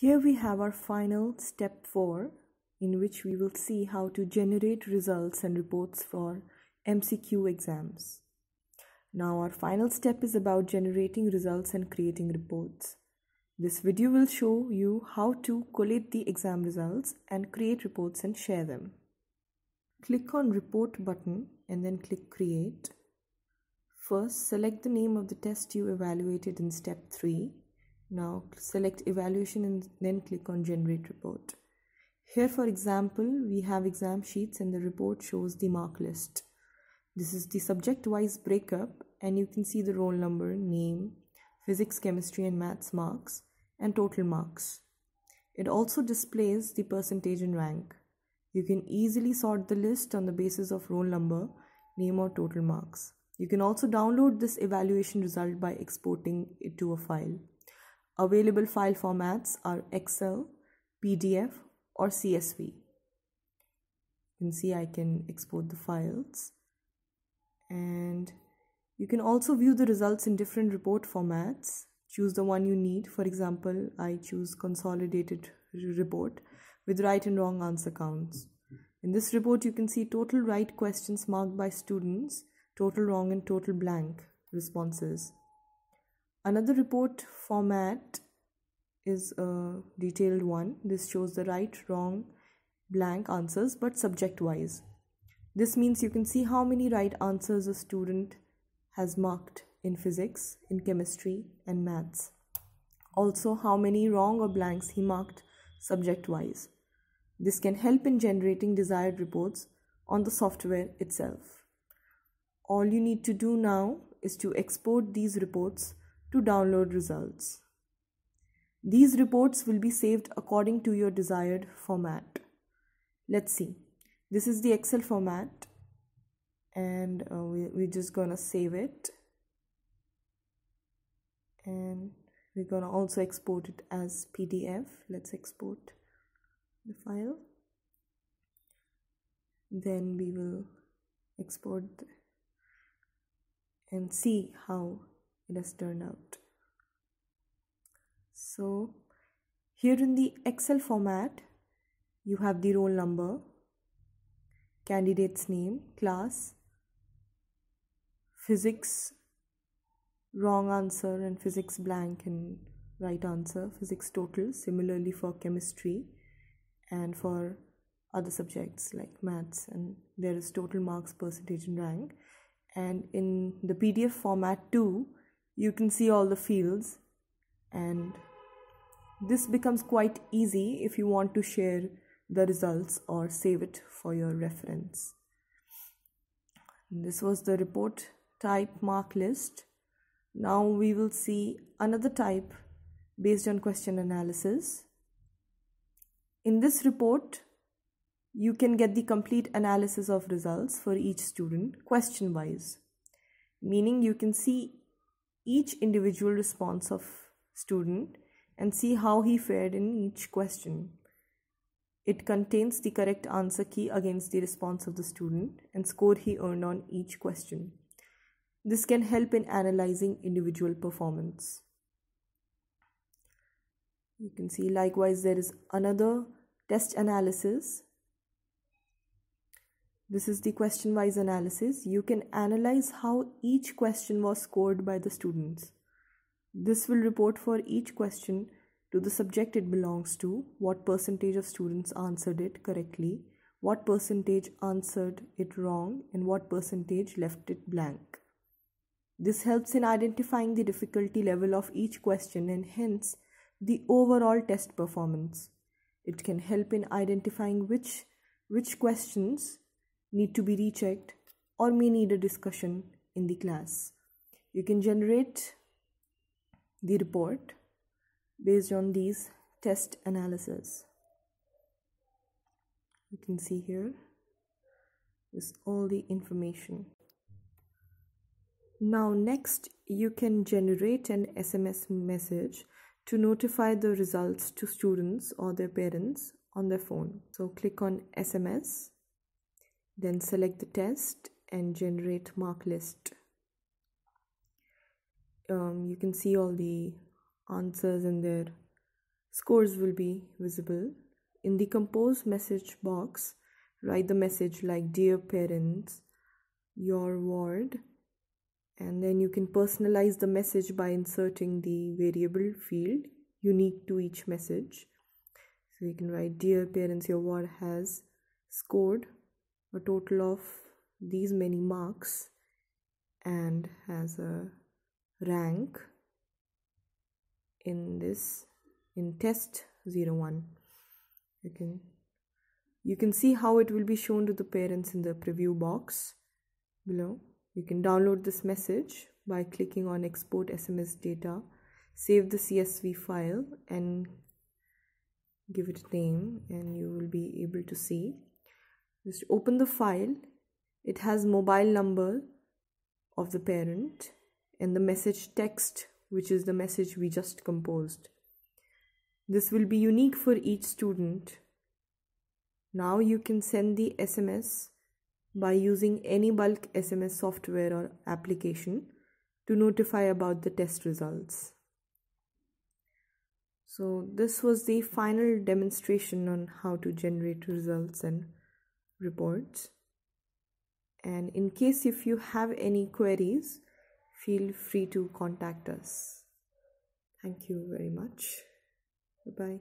Here we have our final step 4 in which we will see how to generate results and reports for MCQ exams. Now our final step is about generating results and creating reports. This video will show you how to collate the exam results and create reports and share them. Click on report button and then click create. First select the name of the test you evaluated in step 3 now select evaluation and then click on generate report. Here for example, we have exam sheets and the report shows the mark list. This is the subject wise breakup and you can see the roll number, name, physics, chemistry and maths marks and total marks. It also displays the percentage and rank. You can easily sort the list on the basis of roll number, name or total marks. You can also download this evaluation result by exporting it to a file. Available file formats are Excel, PDF or CSV. You can see I can export the files and you can also view the results in different report formats. Choose the one you need. For example, I choose consolidated report with right and wrong answer counts. In this report, you can see total right questions marked by students, total wrong and total blank responses. Another report format is a detailed one. This shows the right, wrong, blank answers but subject wise. This means you can see how many right answers a student has marked in physics, in chemistry, and maths. Also, how many wrong or blanks he marked subject wise. This can help in generating desired reports on the software itself. All you need to do now is to export these reports to download results. These reports will be saved according to your desired format. Let's see. This is the Excel format and uh, we, we're just gonna save it and we're gonna also export it as PDF. Let's export the file. Then we will export and see how it has turned out. So here in the Excel format, you have the roll number, candidate's name, class, physics wrong answer and physics blank and right answer, physics total, similarly for chemistry and for other subjects like maths and there is total marks percentage and rank and in the pdf format too you can see all the fields and this becomes quite easy if you want to share the results or save it for your reference. This was the report type mark list. Now we will see another type based on question analysis. In this report, you can get the complete analysis of results for each student question wise, meaning you can see each individual response of student and see how he fared in each question. It contains the correct answer key against the response of the student and score he earned on each question. This can help in analyzing individual performance. You can see likewise there is another test analysis. This is the question wise analysis. You can analyze how each question was scored by the students. This will report for each question to the subject it belongs to, what percentage of students answered it correctly, what percentage answered it wrong, and what percentage left it blank. This helps in identifying the difficulty level of each question and hence the overall test performance. It can help in identifying which, which questions need to be rechecked or may need a discussion in the class. You can generate the report based on these test analysis. You can see here is all the information. Now next you can generate an SMS message to notify the results to students or their parents on their phone. So click on SMS, then select the test and generate mark list. Um, you can see all the answers and their scores will be visible. In the compose message box, write the message like Dear parents, your ward, and then you can personalize the message by inserting the variable field unique to each message. So you can write Dear parents, your ward has scored a total of these many marks and has a rank in this in test 01 you can you can see how it will be shown to the parents in the preview box below. You can download this message by clicking on export sms data save the csv file and give it a name and you will be able to see just open the file it has mobile number of the parent and the message text which is the message we just composed. This will be unique for each student. Now you can send the SMS by using any bulk SMS software or application to notify about the test results. So this was the final demonstration on how to generate results and reports. And in case if you have any queries feel free to contact us. Thank you very much. Bye bye